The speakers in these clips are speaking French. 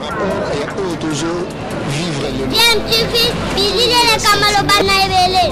par rapport ya oyo tozovivre lelo bien tv bilili eleka maloba na ebele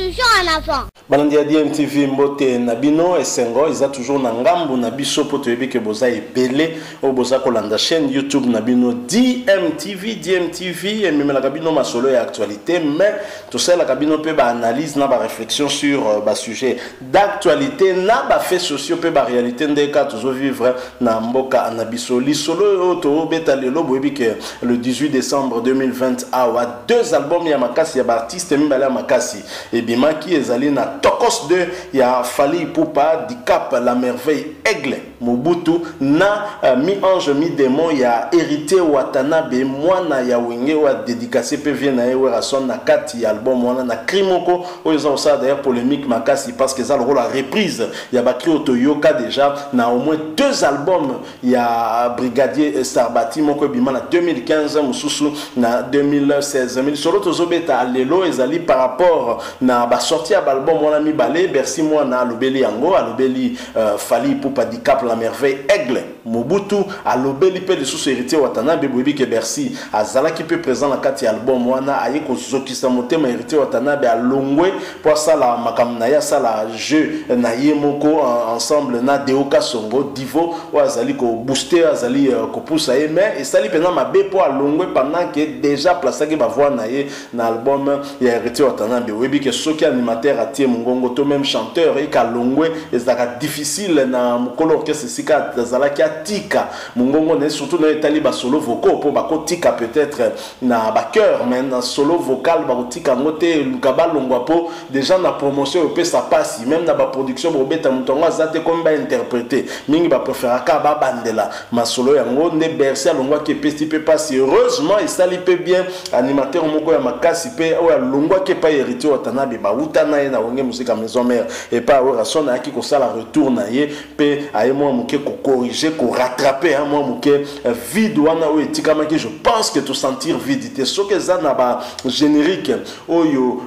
bien tv toujours en avant balandi ya dmtv mbote na bino esengo eza toujours na ngambu na biso mpo toyebi ke boza ebele. Oyo boza kolanda chaîne youtube na bino dmtv dmtv ememelaka bino masolo ya actualité mais tosalelaka bino mpe baanalyse na baréflexion sur euh, basujet d'actualité na bafaits sociaux mpe baréalité nde ka tozovivre na mboka na biso. Lisolo oyo tobeta lelo boyebi ke le 18 décembre 2020 awa deux albums ya makasi ya baartiste mibale ya makasi ebimaki ezali na tokos 2 ya fali pupa dicap la merveille aigle mobutu na uh, mi ange mi démon ya héritier watanabe mwana ya wenge oyo adédicase mpe vie na ye werason na kati ya album wana na cri moko oyo kosala d'ailleurs polémique makasi parce que eza lokola reprise. Ya bakri oyo toyoka déjà na au moins deux albums. Ya brigadier sarbati moko ebima na 2015 mosusu na 2016 mais lisolo tozobeta lelo ezali par rapport na basorti ya baalbum wana mibale bercy mwana alobeli yango alobeli uh, fali pupa dicap la merveille aigle mobutu alobeli mpe lisusu héritier watanabe boyebi ke bercy azalaki mpe présent na kati ya album wana aye kozokisa motema héritier watanabe alongwe mpo asala makambo na ye asala jeu na ye moko ensemble na deoka songo divo oyo azali kobooste azali uh, kopusa ye mais esali mpenza mabe mpo alongwe pendant ke déjà plasaki bavoi na ye na album ya héritier watanabe oyebi ke soki animateur atie mongongo to même chanteur eka longwe ezalaka difficile na mokolo orchestre esika azalaki atika mongongo na surtout na etali basolo vocaux mpo bakotika peut-être na bacœur mais na solo vocal bakotika yango te eluka balongwa mpo déjà na promotion opesa mpasi même na baproduction bobeta moto yango aza te komi bainterprete mingi bapréféraka babandela masolo yango nde bercy alongwaki epesi mpe mpasi heureusement esali mpe bien. Animateur moko ya makasi mpe oyo alongwaki epai héritier watanabe bauta na ye na wenge mosika maison mare epai aorason ayaki kosala retour na ye mpe aye mwa moke kokorrige korattrape mwa moke vide wana oyo etikamaki je pense que tosentir vide. Te soki eza na bagénérique oyo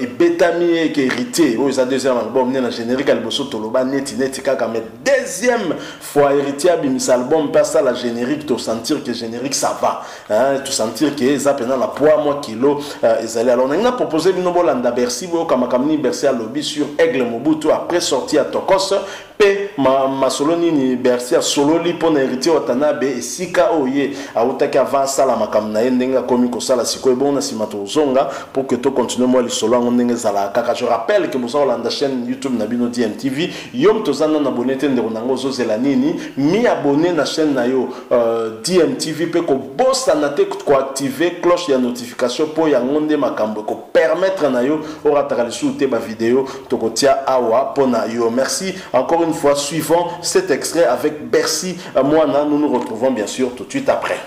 ebetami eke héritier oyo eza deuxième album nde na générique ya liboso toloba neti neti kaka mais deuxième fois héritier abimisa album mpe asala générique tosentir que générique ça va hein, tosentir ke eza mpena na poids mwa kilo uh, ezali. Alors nangi na propose bino bolanda bercy boyoka makambo nini bercy alobi sur aigle mobutu après sorti ya tokos mpe ma, masolo nini bercy asololi mpo na héritier watanabe esika oyo ye autaki avant asala makambo na ye ndenge akomi kosala. Sikoyo bongo na nsima tozonga mpo ke tocontinue mwa lisolo yango ndenge ezalaka kaka. Je rappelle ke boza kolanda chaîne youtube na bino dmtv yo moto oza nano abone te ndeko nango ozozela nini? Mi abone na chaîne na yo uh, dmtv mpe kobosana te koactive cloche ya notification mpo yango nde makambo ekopermettre na yo. Orataka lisusu te bavideo tokotia awa mpo na yo. Merci encore une fois suivons cet extrait avec Bercy Moana nous nous retrouvons bien sûr tout de suite après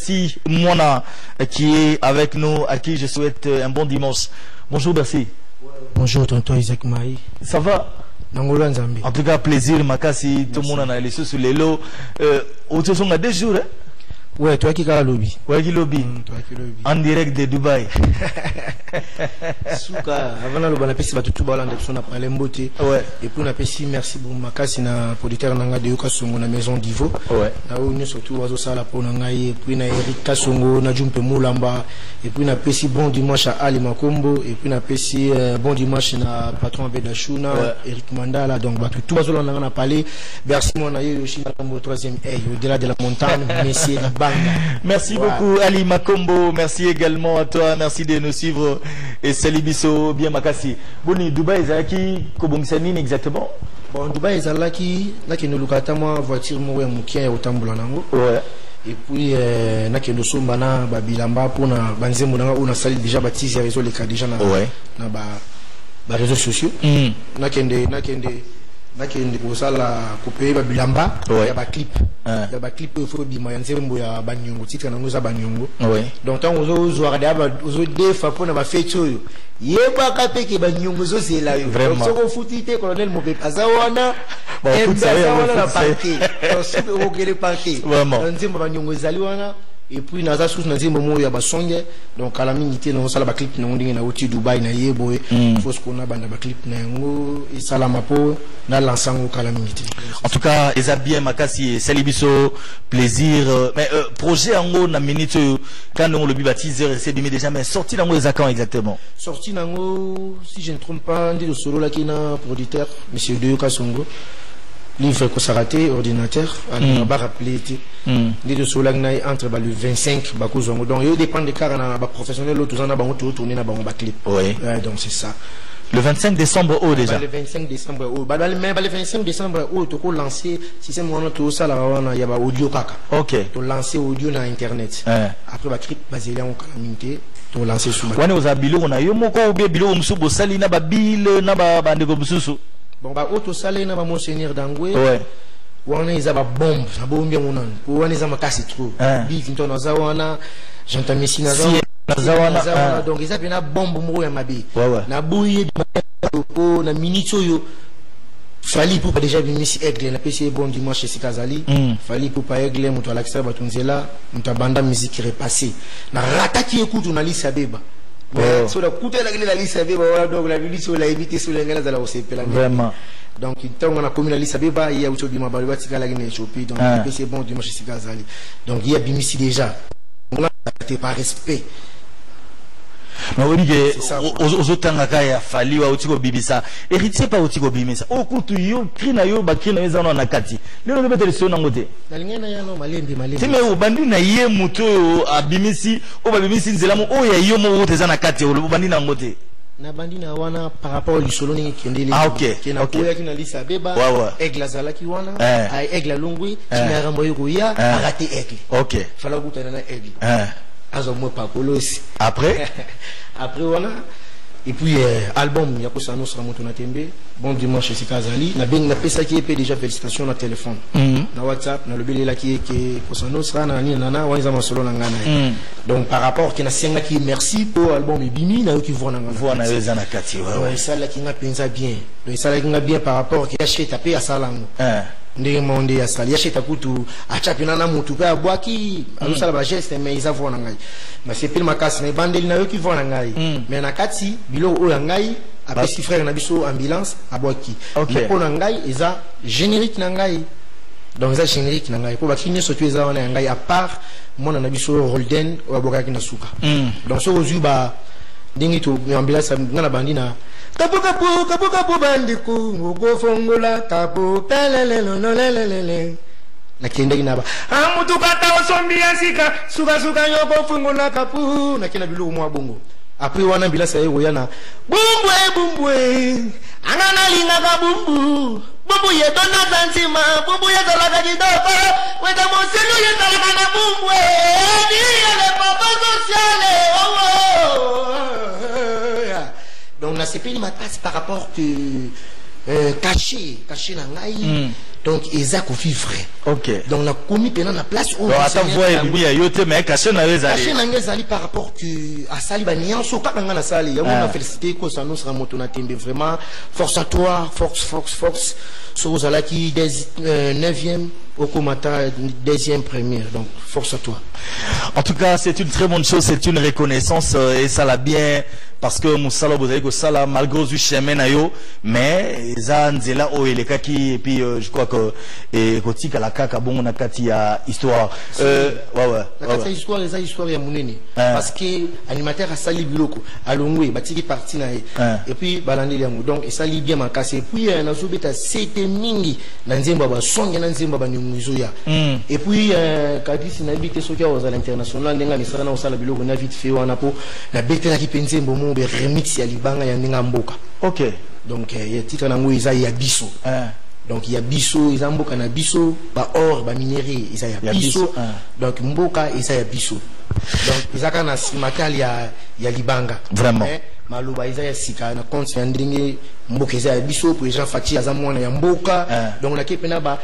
Merci Moana qui est avec nous, à qui je souhaite un bon dimanche. Bonjour Bercy. Bonjour tonton Isaac Maï. Ça va? En tout cas, plaisir, Makasi, tout le monde en a laissé sur les lots. Euh, on a deux jours, hein? Ouais, toi qui as lobby. Ouais, qui lobby. Mm, toi qui lobby. En direct de Dubaï. Suka, avant le bon appétit, tout le monde a parlé mboté. Ouais. Et puis on a fait merci pour Makasi na producteur nanga de Yoka Songo na maison Divo. Ouais. Na où nous surtout oiseau sala pour nanga et puis na Eric Kasongo, na Jumpe Moulamba. Et puis na pesi bon dimanche à Ali Makombo. Et puis na pesi euh, bon dimanche na patron Bedachuna, Ouais. Eric Mandala. Donc bah, tout oiseau là on a parlé. Merci mon aïe Yoshi au troisième œil au-delà de la montagne, Messie Banga. Merci beaucoup Ali Makombo, merci également à toi, merci de nous suivre. Et salut Bisso, bien Makasi. Boni, Dubaï, Zaki, Kobongisa nini exactement? Bon, Dubaï ezalaki nakende lukata mwa voiture moko ya mokie ya kotambola nango Ouais. et puis euh, nakende osomba na babilamba mpona banzembo nanga oyo nasali déjà batise ezoleka déjà na, Ouais. na ba, ba réseaux sociaux. Mm. nakende nakende nakende kosala kopeeba bilamba Ouais. ya baclip ya baclip oyo fo bima ya nzembo ya baniongo titre nango eza baniongo Oui. donc ntango ozozwaka deya ozodefa mpona bafeti oyo yebaka peke baniongo ezozela yo Vraiment. Donc soki ofuti te colonel mopepe aza wana Bon, Embe futi, aza oui, wana na futi. parke Donc soki okokele parke Vraiment. Na nzembo ya baniongo ezali wana et puis naza susu na nzembo ya basonge donc kala mingi te naosala baclip nango ndenge nauti dubai na ye boye baclip na yango esalama mpo nalanse yango kala mingi te En tout cas, eza bien makasi esali biso plaisir. Mais euh, projet yango na minute oyo quand on le bi ba teaser ese déjà mais sorti yango eza quand exactement? Sorti nango si je ne trompe pas nde tosololaki na producteur monsieur deyo kasongo livre ekosaka te ordinateur alingaka barappele te Mm. nde tosololaki na ye entre bale 25 bakozwa yango donc yo dépendre kaka na baprofessionnel oyo toza na bango totourne na bango baclip donc c'est ça. Le 25 décembre déjà. bale 25 décembre oyo Ba- bale- mais bale 25 décembre oyo système wana tosalaka wana ya baaudio kaka OK. audio na internet. Après baclip bazeli yango kala mingi te tolanse su wana oza biloko na yo moko ou bien biloko mosusu bosali na babile na ba- bandeko mosusu bon baoyo tosali na bamonseigneur dangwe ouais. wana eza babombe nabombi yango nanu po wana eza makasi aza wana jean messi naza wana, wana, naza wana. ah. donc eza mpena bombe moko ya mabe naboyi ye po na minute oyo fali pupa déjà bimisi aigle napesi ye bon dimanche esika azali Mm. fali pupa aigle moto alakisaka bato nzela moto abanda musike repasse narataki ye kutu na lisi wana. Vraiment. donc ntango nakomi na lisa beba ye auti obima balo batikalaki na éthiopie donc Ah. epesi bon dimanche esika azali donc ye abimisi déjà te par respect mais oyebi ke ozotangaka ya fali wa oti kobimisa. Héritier pa oti kobimisa. Oyo kutu yo cri na yo bacri na yo eza wana na kati. Lelo obetele sio nango te nalingai na yano malembe te malembe me obandi na ye moto oyo abimisi oyo babimisi nzela mo oyo ya yo moko te eza na kati obandi na yango te nabandi na wana par rapport lisolo ndenge ekendeli Ah, ok, ke nakoyaki na lisa abeba Ouais, ouais. aigle azalaki wana Eh. aigle alongwi Eh. tina yakambo ye koya Eh. arate aigle. Ok. Fala okutana na aigle. Hein. Pakolosi après? Après wana et puis euh, album ya kosanosaka moto na tembe bon dimanche esika azali nabengi napesaki ye mpe déjà félicitation na téléphone. Mhm. na whatsapp nalobelelaki ye ke kosanosaka na nini nana wana eza masolo na ngai na. Ye Mm. donc par rapport ke nasengaki ye merci mpo album ebimi nayoki voi na ngai na. Eza na kati esalaki nga mpenza bien. Donc, esalaki nga bien par rapport ke yasheta mpe asala yango. Ndenge moko nde asali yasheta kutu atya mpena na motu mpe abwaki. Azosala bageste mais eza voi na ngai nasepeli makasi na ebandeli nayoki voi na ngai Mm. mais na kati biloko oyo ya ngai apesi frère na biso ambulance abwaki. Mais mpo na ngai eza générique na ngai donc eza générique na ngai mpo bakili nyonso tu eza wana ya ngai à part mwana na biso rolden oyo abwakaki na suka. Mm. donc soki ozwi ba ndenge to ambulance nga na bandi na kapukapu kapukapu bandiku ngogofongola kapu pelelelonolelelele nakienda inaba amutukata osombi ya sika sukasuka yokofungola kapu. Nakila biluku mwa bongo. Apui wana mbila sa egoyana bumbwe bumbwe. Anga nalingaka bumbu. Bumbu yetonasa nsima bumbu yezalaka kitoko weta moselu yezalaka na bumbwe. Niyele papa sosiale owo. Donc nasepeli makasi par rapport que euh, caché caché na ngai Mm. donc eza kovivre ok. Donc nakomi mpena na place oyo donc ata Seigneur voix yango- ebibi ya yo te mais kashe na ngai ezali par rapport que asali banianso kaka ngai nasali yango Ah. na félicité kosanosaka moto na tembe vraiment. Force à toi force force force. Soki ozalaki 9e okomata deuxième première. Donc force à toi. En tout cas, c'est une très bonne chose, c'est une reconnaissance euh, et ça l'a bien parce que Moussala Bozali Sala malgré du chemin na yo mais za nzela o elekaki et puis euh, je crois que et kotika la kaka bongo na kati ya histoire. Euh ouais ouais, na kati ya histoire eza histoire ya monene. Ah. parce que animateur asali biloko. Alongwe batiki parti na ye. Ah. et puis balandeli yango. Donc esali bien makasi. Et puis euh, nazobeta sete mingi na nzembo ya basonge na nzembo ya baniongo ezoya Mm. et puis euh, kadisi nayebi te soki akozala international ndenge anisaka na kosala biloko na vite fait wana mpo nabetelaki mpe nzembo mo be remix ya libanga ya ndenge mboka OK. donc euh, ya titre nango eza ya biso Hein. donc ya biso eza mboka na biso baor baminerie eza ya biso ah. donc mboka eza ya biso donc eza kaka na simatale ya, ya libanga Vraiment. Eh, maloba eza ya sika na compte ya ndenge mboka eza ya biso président faci aza mwana ya mboka. Ah. donc nake mpe na ba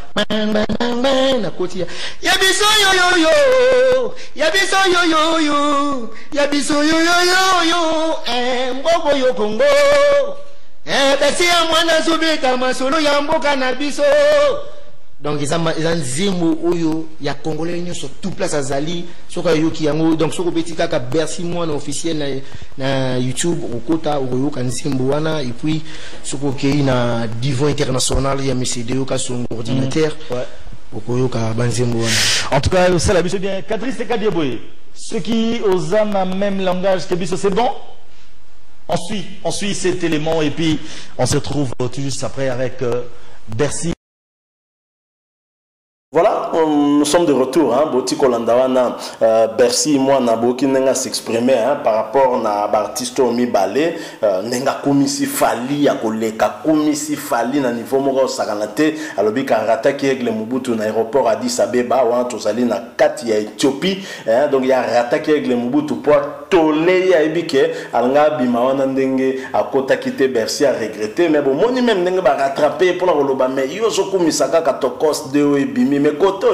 nakoti ya ya biso yoyoyo ya biso yoyoyo ya biso yoyoyoyo eh, mboka yo kongo. Eh, basi ya mwana azobeta masolo ya mboka na biso donc eza nzembo oyo ya congolais nyonso tout place azali soki ayoki yango donc soki obeti kaka bercy mwana officiel na, na youtube okokota okoyoka nzembo wana et puis soki okei na divan international ya mcd oyoka songo ordinateur Ouais. okoyoka banzembo wana En tout cas, ça la biso bien. Catrice et Kadieboye. Ceux qui osent un même langage que biso, c'est bon? On suit, on suit cet élément et puis on se retrouve euh, tout juste après avec euh, Bercy. Nous sommes de retour. Hein, Boti Kolandawana, euh, Bercy, moi, Naboki Nenga s'exprimer hein, par rapport à l'artiste Omi Balé. Euh, Nenga Kumisi Fali, ya koleka Kumisi Fali na niveau moko sakanate. Alobi karata ki egle Mobutu na aéroport Addis Abeba, wana tozali na kati ya Éthiopie. Hein, donc ya rata ki egle Mobutu po tole ya ebike alanga bima wana ndenge akotaki te Bercy a regretté mais bon moni même ndenge ba rattraper pour koloba mais yo zokumisa kaka tokos de oyo ebimi mais kote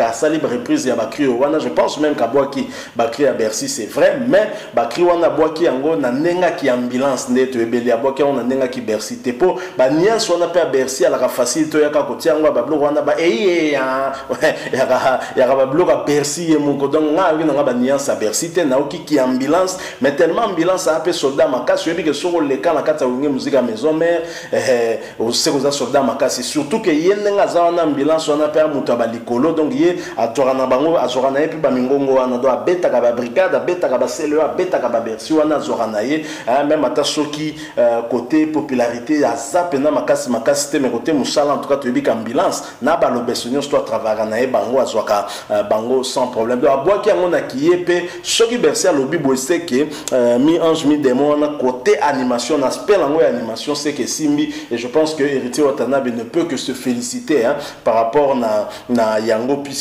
asali bareprise ya bacri oyo je pense même kabwaki bacri ya bercy c'est vrai mais bacri wana abwaki yango na ndenge aki ambulance nde na bercy. Te mpo baniance wana mpe ya bercy alaka facile toyaka kotia yango ya babiloko wana ya bercy ye moko. Donc bercy te nayoki ki ambulance mais tellement ambulance mpe soldat makasi. Oyebi ke soki oleka na kati ya maison eh, oza soldat surtout ambulance donc azwaka na bango azwaka na ye mpe bamingongo wana donc abetaka babrigade abetaka basele oyo abetaka babersi wana azwaka na ye même ata soki euh, côté popularité aza mpena makasi makasi te mais côté mosala en tout cas toyebi ambulance na balobeso nyonso to atravaka na ye bango azwaka euh, bango sans problème. Donc abwaki yango na kiye mpe soki bersi alobi boye seke euh, mi ange mi démon wana côté animation na aspect nango ya animation seke et je pense que héritier watanabe ne peut que se féliciter hein, par rapport na, na yango puisque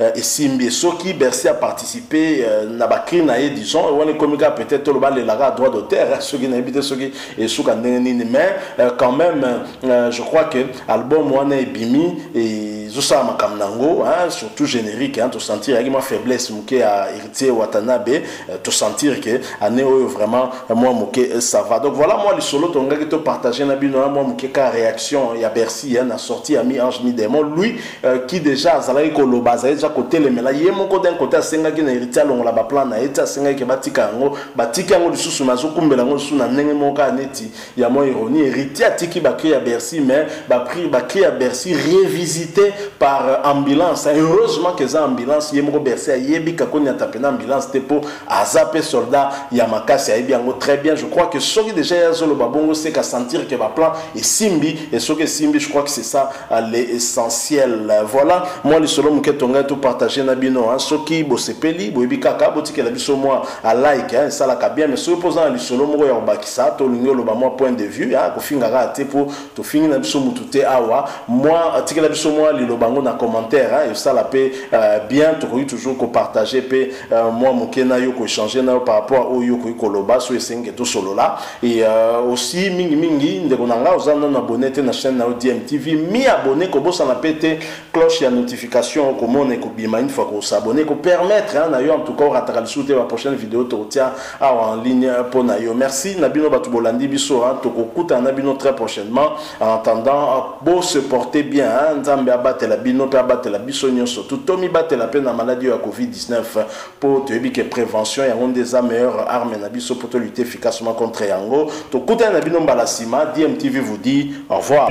euh, esimbi et soki bersi a participé euh, na bacri na ye disons wana ekomi kaka peut-être toloba lelaka a droit d'auteur hein, soki nayebi te soki esuka ndenge nini mais euh, quand même euh, je crois que album wana ebimi ezosala makambo nango hein, surtout générique hein, tosentir yaki mwa faiblesse moke ya héritier watanabe euh, tosentir ke année oyo vraiment mwa moke euh, ça va. Donc voilà moi lisolo tongaki topartage na bino mwa moke ka réaction ya bercy hein, na sortie ya mi ange mi démon lui euh, qui déjà azalaki koloba azali déjà kotelemela. Ye moko d'un côté asengaki na héritier alongola baplan na ye ti asengaki ke batika yango batiki yango lisusu me azokumbela yango lisusu na ndenge moko kaka neti ya mwa ironie héritier atiki bacri ya bercy mais bacri bacri ya bercy révisité par euh, ambulance. Heureusement que eza ambulance ye moko bercy ayebi kakoniata pena ambulance te mpo aza mpe soldat ya makasi ayebi yango très bien. Je crois que soki déjà ye azoloba bongo seka sentir ke baplan esimbi et soki esimbi je crois que c'est ça euh, l'essentiel. Voilà moi lisolo moke tongai topartage na bino hein. soki bosepeli boyebi kaka botikela biso mwa alike hein, esalaka bien. Mais soki mpoza na lisolo moko ya kobakisa tolingi oloba mwa point de vue hein, kofingaka te mpo tofingi na biso mutu te awa. Mwa atikela biso mwa liloba yango na commentaire esala mpe euh, bien tokoki toujours kopartage mpe euh, mwa moke na yo koéchange na yo par rapport oyo okoki koloba so esengi tosolola et euh, aussi mingimingi ndeko na ngai oza nano abone te na chaîne na yo dmtv mi abone kobosana mpe te cloche ya notification okomona ekobima une fois kosabone kopermettre hein, na yo en tout cas orataka lisusu te baprochaine vidéo tokotia awa en ligne mpo na yo merci na bino bato bolandi biso hein, tokokutana na bino très prochainement. En attendant bose porter bien hein, nzambe abatela bino mpe abatela biso nyonso. Totomibatela mpe na maladi oyo ya covid-19 mpo toyebi ke prévention yango nde eza meilleure arme na biso mpo tolutte efficacement contre yango. Tokutani na bino mbala nsima dmtv vous dit au revoir